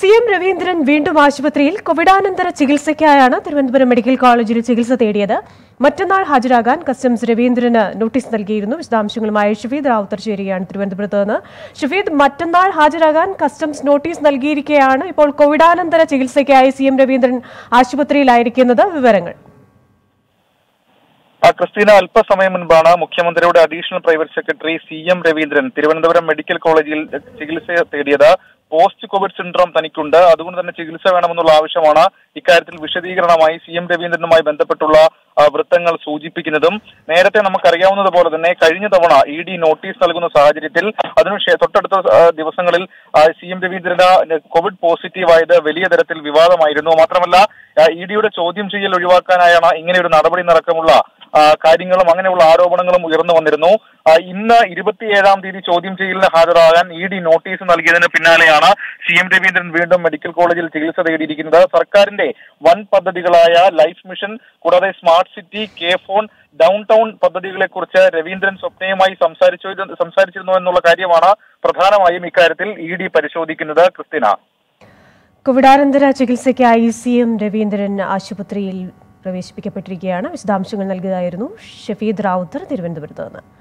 C M Raveendran വീണ്ടും ആശുപത്രിയിൽ കോവിഡാനന്തര ചികിത്സയ്ക്കായാണ് തിരുവനന്തപുരം മെഡിക്കൽ കോളേജിൽ ചികിത്സ തേടിയത്. മറ്റന്നാൾ ഹാജരാകാൻ കസ്റ്റംസ് രവീന്ദ്രന് നോട്ടീസ് നൽകിയിരുന്നു. വിശദാംശങ്ങളുമായി ഷഫീദ് റാവുത്തർ ചേരുകയാണ് തിരുവനന്തപുരത്ത് നിന്ന്. ഷഫീദ് മറ്റന്നാൾ ഹാജരാകാൻ കസ്റ്റംസ് നോട്ടീസ് നൽകിയിരിക്കുകയാണ് ഇപ്പോൾ കോവിഡാനന്തര ചികിത്സയ്ക്കായി സി എം രവീന്ദ്രൻ ആശുപത്രിയിലായിരിക്കുന്നത്. വിവരങ്ങൾ. ആ ക്രിസ്റ്റീന അല്പസമയം മുൻപാണ് മുഖ്യമന്ത്രിയുടെ additional private secretary C M Raveendran Thiruvananthapuram medical കോളേജിൽ ചികിത്സ തേടിയത്. പോസ്റ്റ് കോവിഡ് സിൻഡ്രോം തനിക്കുണ്ട്. അതുകൊണ്ട് തന്നെ ചികിത്സ വേണമെന്നുള്ള ആവശ്യമാണ് ഇക്കാര്യത്തിൽ വിശദീകരണമായി സി എം രവീന്ദ്രനുമായി ബന്ധപ്പെട്ടുള്ള വൃത്തങ്ങൾ സൂചിപ്പിക്കുന്നതും. നേരത്തെ നമുക്കറിയാവുന്നത് പോലെ തന്നെ കഴിഞ്ഞ തവണ ഇ ഡി നോട്ടീസ് നൽകുന്ന സാഹചര്യത്തിൽ അതിനു തൊട്ടടുത്ത ദിവസങ്ങളിൽ സി എം രവീന്ദ്രന് കോവിഡ് പോസിറ്റീവ് ആയത് വലിയ തരത്തിൽ വിവാദമായിരുന്നു. മാത്രമല്ല ഇ ഡിയുടെ ചോദ്യം ചെയ്യൽ ഒഴിവാക്കാനായാണ് ഇങ്ങനെ ഒരു നടപടി നടക്കമുള്ള കാര്യങ്ങളും അങ്ങനെയുള്ള ആരോപണങ്ങളും ഉയർന്നു വന്നിരുന്നു. ഇന്ന് ഇരുപത്തിയേഴാം തീയതി ചോദ്യം ചെയ്യലിന് ഹാജരാകാൻ ഇ ഡി നോട്ടീസ് നൽകിയതിന് പിന്നാലെയാണ് സി എം രവീന്ദ്രൻ വീണ്ടും മെഡിക്കൽ കോളേജിൽ ചികിത്സ തേടിയിരിക്കുന്നത്. സർക്കാരിന്റെ വൻ പദ്ധതികളായ ലൈഫ് മിഷൻ കൂടാതെ smart city K phone downtown പദ്ധതികളെ കുറിച്ച് രവീന്ദ്രൻ സ്വപ്നയുമായി സംസാരിച്ചു സംസാരിച്ചിരുന്നു എന്നുള്ള കാര്യമാണ് പ്രധാനമായും ഇക്കാര്യത്തിൽ ഇ ഡി പരിശോധിക്കുന്നത്. ക്രിസ്tina കോവിഡാനന്തര ചികിത്സയ്ക്കായി സി എം രവീന്ദ്രൻ ആശുപത്രിയിൽ പ്രവേശിപ്പിക്കപ്പെട്ടിരിക്കുകയാണ്. വിശദാംശങ്ങൾ നൽകിയതായിരുന്നു ഷഫീദ് റാവുത്തർ തിരുവനന്തപുരത്ത് നിന്ന്.